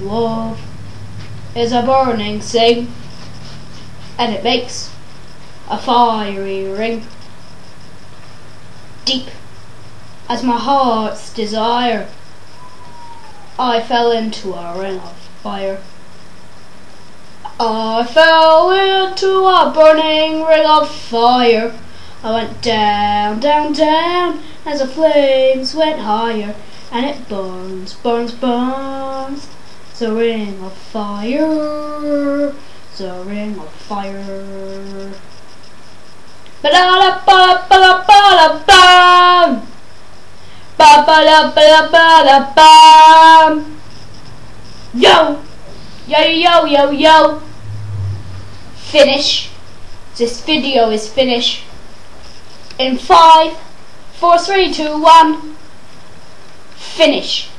Love is a burning thing, and it makes a fiery ring. Deep as my heart's desire, I fell into a ring of fire. I fell into a burning ring of fire. I went down, down, down as the flames went higher, and it burns, burns, burns. The ring of fire, the ring of fire. Ba da ba ba ba. Ba ba ba da ba da bum. Yo, yo, yo, yo, yo. Finish. This video is finished. In five, four, three, two, one. Finish.